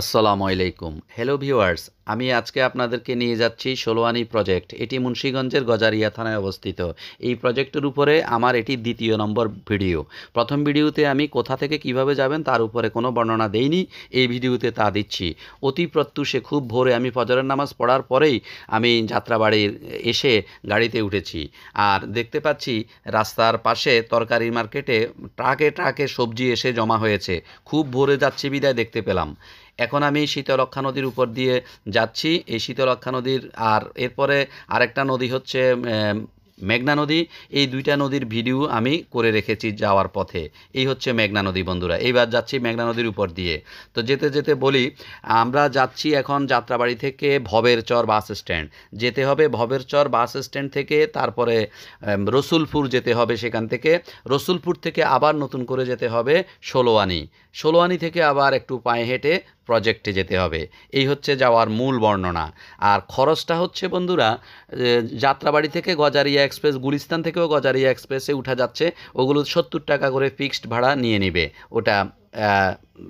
আসসালামু আলাইকুম। Hello viewers আমি আজকে আপনাদেরকে নিয়ে যাচ্ছি ষোলোয়ানি প্রজেক্ট এটি মুন্সীগঞ্জের গজারিয়া থানায় অবস্থিত। এই প্রজেক্টের উপরে আমার এটি দ্বিতীয় নম্বর ভিডিও প্রথম ভিডিওতে আমি কোথা থেকে কীভাবে যাবেন তার উপরে কোনো বর্ণনা দেইনি। এই ভিডিওতে তা দিচ্ছি। অতি প্রত্যুষে খুব ভোরে আমি ফজরের নামাজ পড়ার পরেই আমি যাত্রাবাড়ির এসে গাড়িতে উঠেছি। আর দেখতে পাচ্ছি রাস্তার পাশে তরকারি মার্কেটে ট্রাকে ট্রাকে সবজি এসে জমা হয়েছে। খুব ভোরে যাচ্ছি বিদায় দেখতে পেলাম। এখন আমি শীতলক্ষা নদীর উপর দিয়ে যাচ্ছি। এই শীতলক্ষা নদীর আর এরপরে আরেকটা নদী হচ্ছে মেঘনা নদী। এই দুইটা নদীর ভিডিও আমি করে রেখেছি যাওয়ার পথে। এই হচ্ছে মেঘনা নদী বন্ধুরা। এইবার যাচ্ছি মেঘনা নদীর উপর দিয়ে। তো যেতে যেতে বলি, আমরা যাচ্ছি এখন যাত্রাবাড়ি থেকে ভবের চর বাস স্ট্যান্ড। যেতে হবে ভবের চর বাস স্ট্যান্ড থেকে, তারপরে রসুলপুর যেতে হবে সেখান থেকে। রসুলপুর থেকে আবার নতুন করে যেতে হবে ষোলোয়ানি। ষোলোয়ানি থেকে আবার একটু পায়ে হেঁটে প্রজেক্টে যেতে হবে। এই হচ্ছে যাওয়ার মূল বর্ণনা। আর খরচটা হচ্ছে বন্ধুরা যাত্রাবাড়ি থেকে গজারিয়া এক্সপ্রেস, গুলিস্তান থেকেও গজারিয়া এক্সপ্রেসে উঠা যাচ্ছে। ওগুলো সত্তর টাকা করে ফিক্সড ভাড়া নিয়ে নিবে। ওটা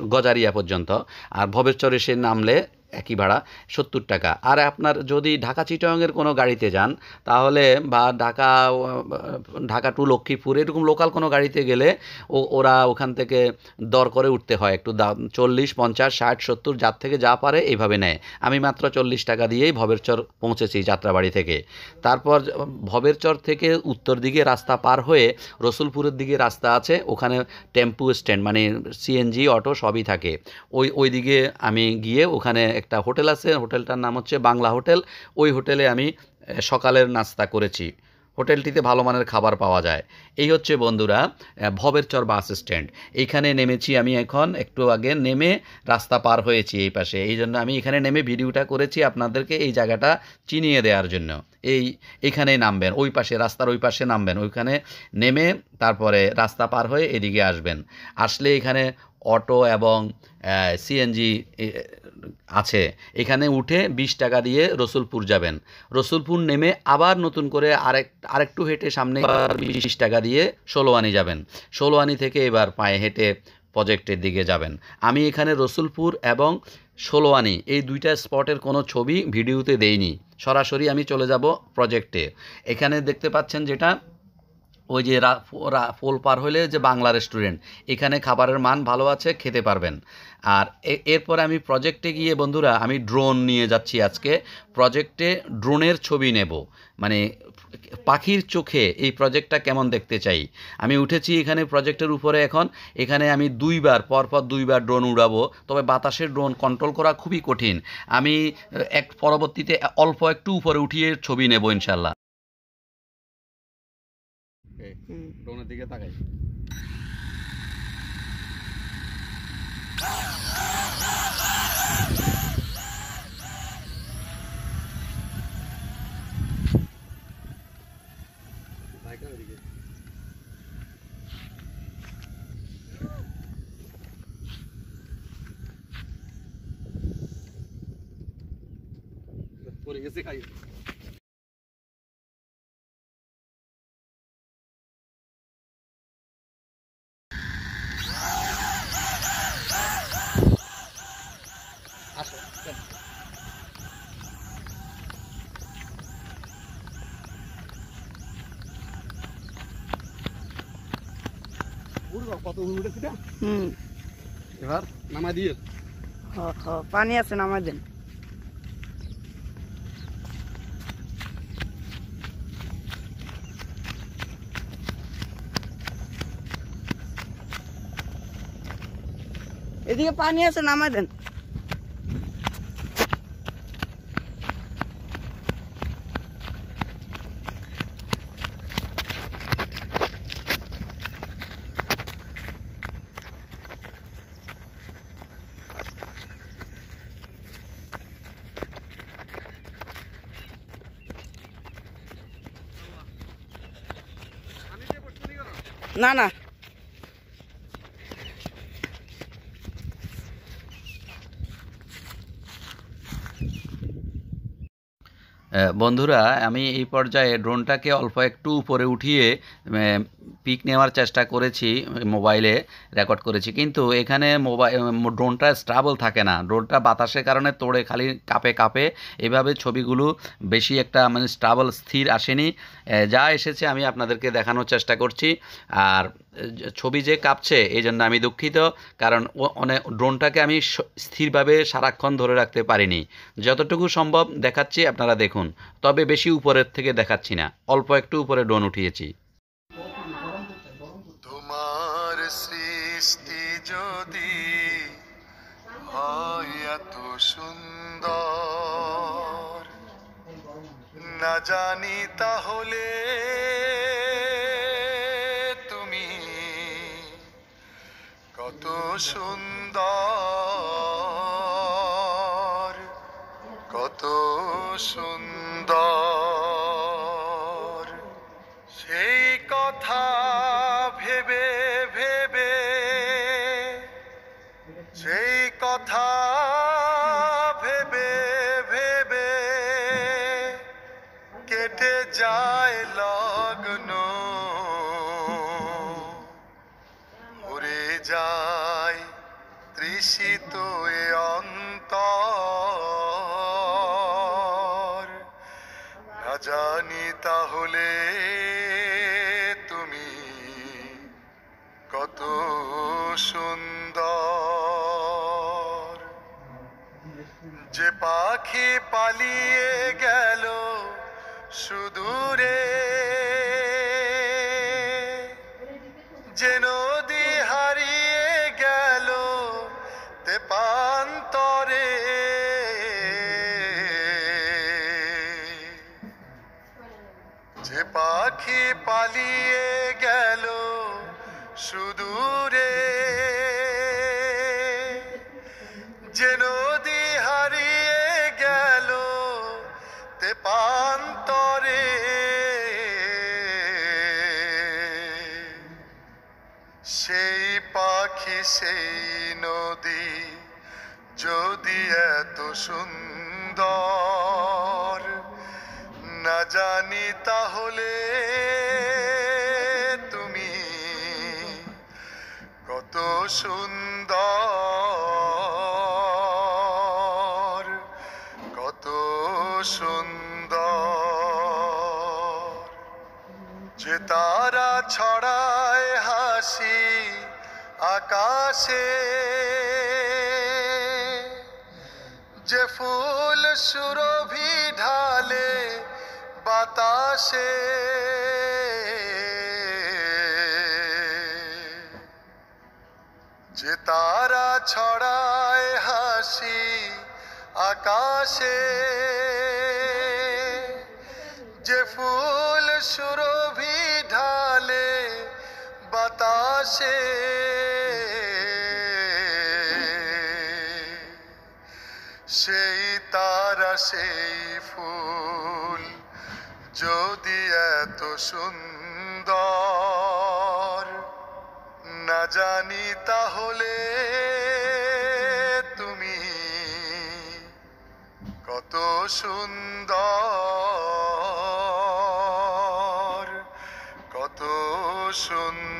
গজারিয়া পর্যন্ত। আর ভবেশ্বরে সে নামলে একই ভাড়া সত্তর টাকা। আর আপনার যদি ঢাকা চিটংয়ের কোনো গাড়িতে যান, তাহলে বা ঢাকা ঢাকা টু লক্ষ্মীপুর, এরকম লোকাল কোনো গাড়িতে গেলে ও, ওরা ওখান থেকে দর করে উঠতে হয়। একটু দাম চল্লিশ, পঞ্চাশ, ষাট, সত্তর, যার থেকে যা পারে এইভাবে নেয়। আমি মাত্র চল্লিশ টাকা দিয়েই ভবেরচর পৌঁছেছি যাত্রাবাড়ি থেকে। তারপর ভবেরচর থেকে উত্তর দিকে রাস্তা পার হয়ে রসুলপুরের দিকে রাস্তা আছে। ওখানে টেম্পু স্ট্যান্ড মানে সিএনজি অটো সবই থাকে। ওই ওই দিকে আমি গিয়ে ওখানে একটা হোটেল আছে, হোটেলটার নাম হচ্ছে বাংলা হোটেল। ওই হোটেলে আমি সকালের নাস্তা করেছি। হোটেলটিতে ভালো মানের খাবার পাওয়া যায়। এই হচ্ছে বন্ধুরা ভবেরচর বাস স্ট্যান্ড। এইখানে নেমেছি আমি এখন, একটু আগে নেমে রাস্তা পার হয়েছি এই পাশে। এই জন্য আমি এখানে নেমে ভিডিওটা করেছি আপনাদেরকে এই জায়গাটা চিনিয়ে দেওয়ার জন্য। এই, এইখানেই নামবেন, ওই পাশে, রাস্তার ওই পাশে নামবেন। ওইখানে নেমে তারপরে রাস্তা পার হয়ে এদিকে আসবেন। আসলে এখানে অটো এবং সিএনজি আছে। এখানে উঠে বিশ টাকা দিয়ে রসুলপুর যাবেন। রসুলপুর নেমে আবার নতুন করে আরেক, আরেকটু হেঁটে সামনে বিশ টাকা দিয়ে ষোলোয়ানি যাবেন। ষোলোয়ানি থেকে এবার পায়ে হেঁটে প্রজেক্টের দিকে যাবেন। আমি এখানে রসুলপুর এবং ষোলোয়ানি এই দুইটা স্পটের কোনো ছবি ভিডিওতে দেইনি। সরাসরি আমি চলে যাব প্রজেক্টে। এখানে দেখতে পাচ্ছেন যেটা ওই যে পোল পার হলে যে বাংলা রেস্টুরেন্ট এখানে খাবারের মান ভালো আছে, খেতে পারবেন। আর এরপরে আমি প্রজেক্টে গিয়ে বন্ধুরা, আমি ড্রোন নিয়ে যাচ্ছি আজকে। প্রজেক্টে ড্রোনের ছবি নেব। মানে পাখির চোখে এই প্রজেক্টটা কেমন দেখতে চাই? আমি উঠেছি এখানে প্রজেক্টের উপরে এখন। এখানে আমি দুইবার, পরপর দুইবার ড্রোন উড়াবো। তবে বাতাসের ড্রোন কন্ট্রোল করা খুবই কঠিন। আমি এক, পরবর্তীতে অল্প একটু উপরে উঠিয়ে ছবি নেব ইনশাল্লাহ। ড্রোনের দিকে তাকাই পড়ে গেছে খাই কত উঠেছি হুম। এবার নামা দিয়ে। হ হ পানি আছে নামাই দেন। এদিকে পানি আছে নামাই দেন। না না। বন্ধুরা আমি এই পর্যায়ে ড্রোনটাকে অল্প একটু উপরে উঠিয়ে পিক নেওয়ার চেষ্টা করেছি, মোবাইলে রেকর্ড করেছি। কিন্তু এখানে মোবাইল ড্রোনটা স্ট্রাবল থাকে না। ড্রোনটা বাতাসের কারণে তোড়ে খালি কাঁপে কাঁপে। এভাবে ছবিগুলো বেশি একটা মানে স্ট্রাবল স্থির আসেনি। যা এসেছে আমি আপনাদেরকে দেখানোর চেষ্টা করছি। আর ছবি যে কাঁপছে এই জন্য আমি দুঃখিত। কারণ অনেক ড্রোনটাকে আমি স্থিরভাবে সারাক্ষণ ধরে রাখতে পারিনি। যতটুকু সম্ভব দেখাচ্ছি, আপনারা দেখুন। তবে বেশি উপরের থেকে দেখাচ্ছি না। অল্প একটু উপরে ড্রোন উঠিয়েছি। সুন্দর। না জানি তাহলে তুমি কত সুন্দর কত সুন্দর। যায় লগ্ন। উড়ে যায় তৃষিত অন্তর। না জানি তাহলে তুমি কত সুন্দর। যে পাখি পালিয়ে গেল সুদূরে। যে নদী হারিয়ে গেল তেপান্তরে। যে পাখি পালিয়ে তেপান্তরে সেই পাখি সেই নদী যদি এত সুন্দর না জানি তাহলে তুমি কত সুন্দর আকাশে যে ফুল সুরভি ঢালে বাতাসে। যে তারা ছড়ায় হাসি আকাশে, যে ফুল সুরভি ঢালে বাতাসে। সেই তারা, সেই ফুল যদি এত সুন্দর। না জানি তাহলে তুমি কত সুন্দর কত সুন্দর।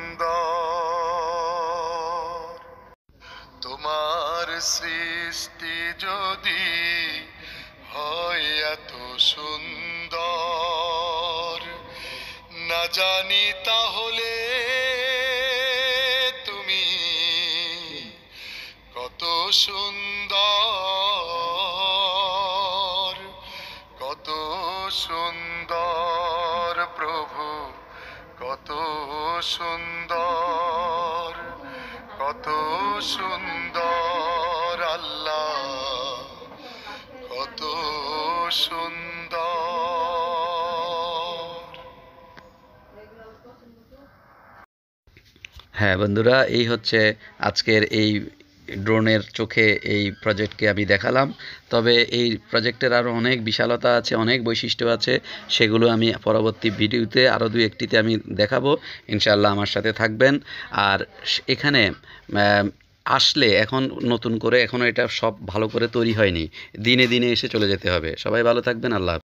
জানি তাহলে তুমি কত সুন্দর কত সুন্দর প্রভু, কত সুন্দর কত সুন্দর আল্লাহ, কত সুন্দর। হ্যাঁ বন্ধুরা, এই হচ্ছে আজকের এই ড্রোনের চোখে এই প্রজেক্টকে আমি দেখালাম। তবে এই প্রজেক্টের আরও অনেক বিশালতা আছে, অনেক বৈশিষ্ট্য আছে, সেগুলো আমি পরবর্তী ভিডিওতে আরও দু একটিতে আমি দেখাবো। ইনশাল্লাহ আমার সাথে থাকবেন। আর এখানে আসলে এখন নতুন করে এখনও এটা সব ভালো করে তৈরি হয়নি। দিনে দিনে এসে চলে যেতে হবে। সবাই ভালো থাকবেন, আল্লাহ।